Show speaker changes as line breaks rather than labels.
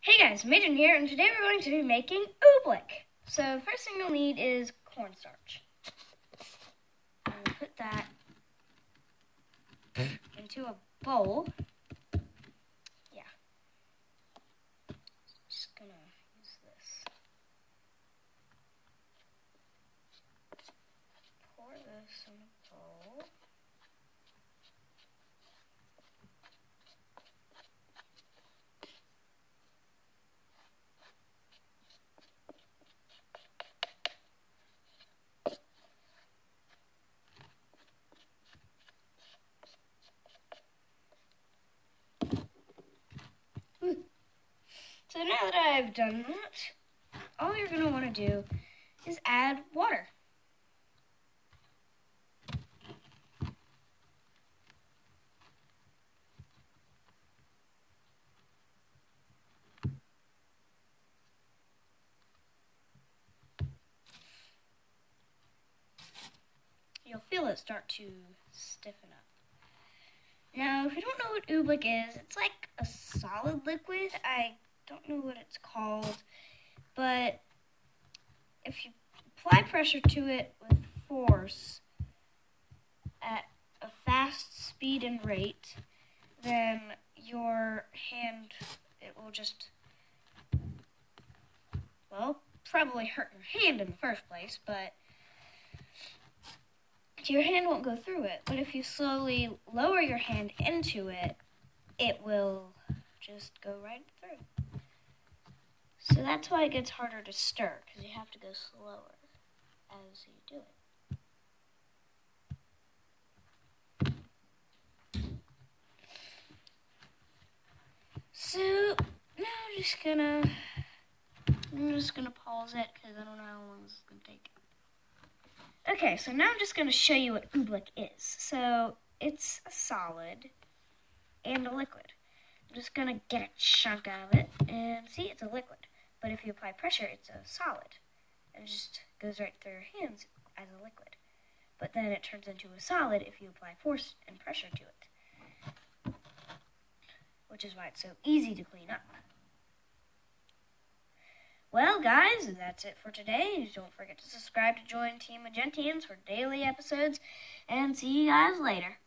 Hey guys, Magen here, and today we're going to be making oobleck. So first thing you'll need is cornstarch. Going to put that into a bowl. Yeah. Just to use this. Pour this in a bowl. So now that I've done that, all you're going to want to do is add water. You'll feel it start to stiffen up. Now, if you don't know what oobleck is, it's like a solid liquid. I don't know what it's called, but if you apply pressure to it with force at a fast speed and rate, then your hand, it will just, well, probably hurt your hand in the first place, but your hand won't go through it. But if you slowly lower your hand into it, it will just go right through. So that's why it gets harder to stir, because you have to go slower as you do it. So now I'm just gonna, I'm just gonna pause it because I don't know how long this is gonna take. Okay, so now I'm just gonna show you what oobleck is. So it's a solid and a liquid. I'm just gonna get a chunk out of it and see it's a liquid. But if you apply pressure, it's a solid. And it just goes right through your hands as a liquid. But then it turns into a solid if you apply force and pressure to it. Which is why it's so easy to clean up. Well, guys, that's it for today. Don't forget to subscribe to join Team Magentians for daily episodes, and see you guys later.